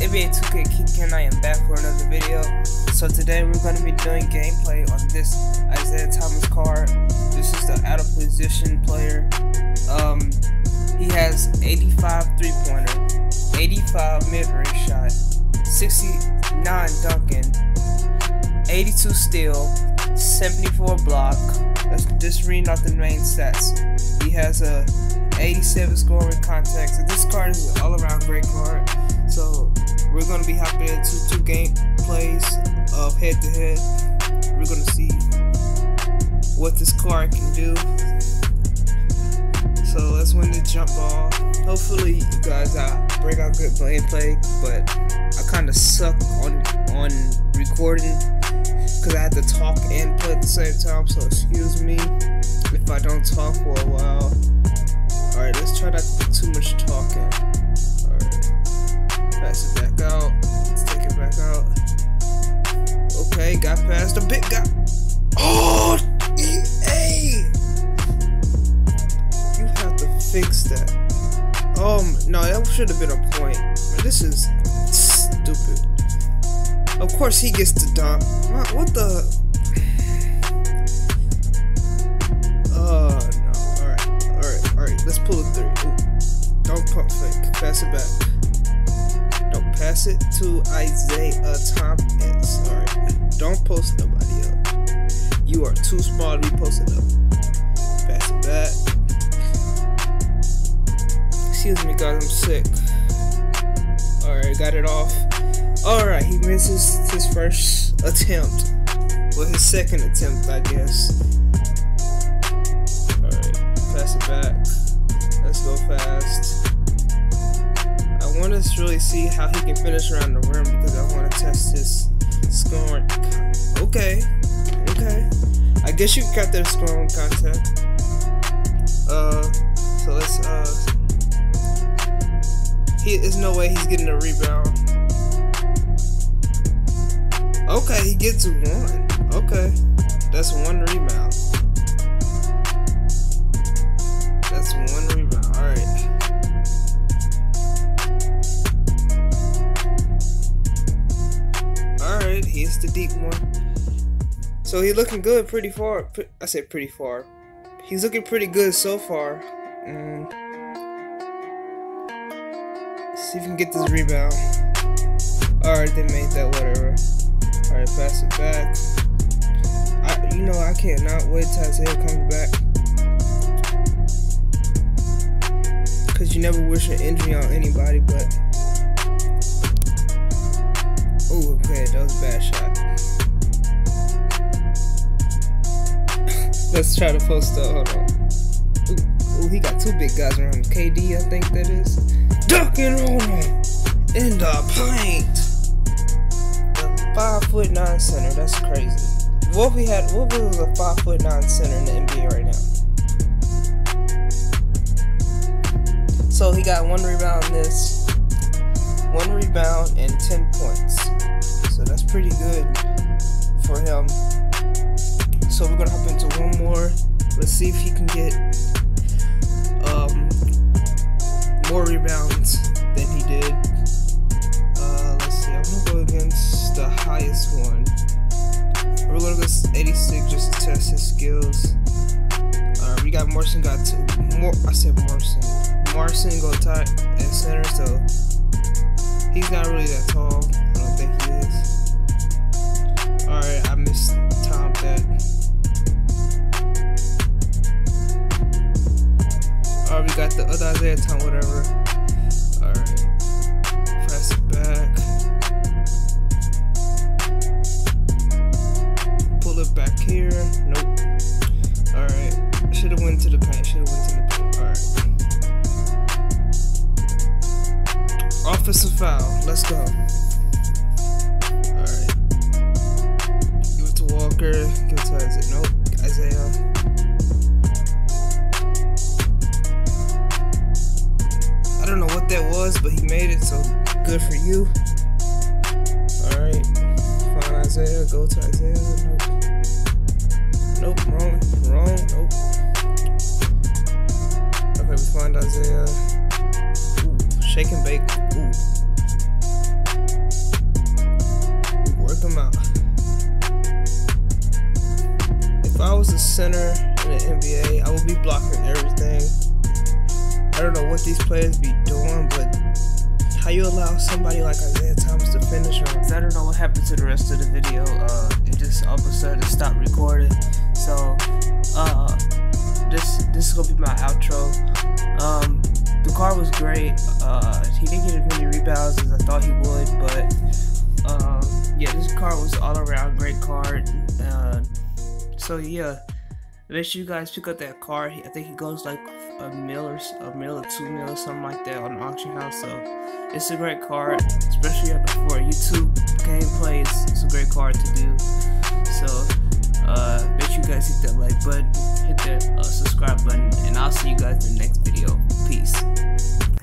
NBA 2K King and I am back for another video. So today we're going to be doing gameplay on this Isaiah Thomas card. This is the out of position player. Um, he has 85 three pointer, 85 mid range shot, 69 dunking, 82 steal, 74 block. That's just read off the main stats. He has a 87 scoring contact. So this card is an all around great card. So we're gonna be hopping into two game plays of head to head. We're gonna see what this card can do. So let's win the jump ball. Hopefully you guys uh, bring out good gameplay, but I kind of suck on on recording because I had to talk and play at the same time. So excuse me if I don't talk for a while. All right, let's try not to do too much talking. All right, got past the big guy. Oh, EA! You have to fix that. Um, no, that should have been a point. This is stupid. Of course, he gets the dunk. What the? Oh no! All right, all right, all right. Let's pull a three. Ooh. Don't pump fake. Pass it back. Don't pass it to Isaiah Thomas. All right. Don't post nobody up. You are too small to be posted up. Pass it back. Excuse me, guys. I'm sick. All right, got it off. All right, he misses his first attempt. Well, his second attempt, I guess. All right, pass it back. Let's go fast. I want to really see how he can finish around the rim because I want to test his scoring. Okay, okay. I guess you got their scoring contact. Uh, so let's uh. He, there's no way he's getting a rebound. Okay, he gets one. Okay, that's one rebound. So he's looking good, pretty far. I said pretty far. He's looking pretty good so far. Mm. See if we can get this rebound. Alright, they made that whatever. Alright, pass it back. I you know I cannot wait till Isaiah comes back. Cause you never wish an injury on anybody, but try to post up. Hold on. Ooh, ooh, he got two big guys around him. KD, I think that is. Ducking on him in the paint. The five foot nine center. That's crazy. We had? It was a five foot nine center in the NBA right now? So he got one rebound this, one rebound and ten points. So that's pretty good for him. So we're gonna hop into one more. Let's see if he can get um, more rebounds than he did. Uh, let's see. I'm gonna go against the highest one. We're gonna go 86 just to test his skills. Alright, we got Morrison got two. More. I said Morrison. Morrison go tight at center, so he's not really that tall. Got the other Isaiah Tom, whatever. Alright. Press it back. Pull it back here. Nope. Alright. Should have went to the paint. Should have went to the paint. Alright. Offensive foul. Let's go. Alright. Give it to Walker. Give it to Isaiah. Nope. Isaiah. But he made it, so good for you. Alright. Find Isaiah. Go to Isaiah. Nope. Nope. Wrong. Wrong. Nope. Okay, we find Isaiah. Ooh. Shake and bake. Ooh. Work him out. If I was a center in the NBA, I would be blocking everything. I don't know what these players be doing, but how you allow somebody like Isaiah Thomas to finish him? I don't know what happened to the rest of the video. Uh, it just all of a sudden stopped recording. So, uh, this this is gonna be my outro. Um, the car was great. Uh, he didn't get as many rebounds as I thought he would, but um, yeah, this car was all around great car. Uh, so yeah, make sure you guys pick up that car. I think he goes like a mil or a mil or two mil or something like that on auction house. So it's a great car, especially for YouTube gameplay. It's, it's a great car to do. So uh, make sure you guys hit that like button, hit that uh, subscribe button, and I'll see you guys in the next video. Peace.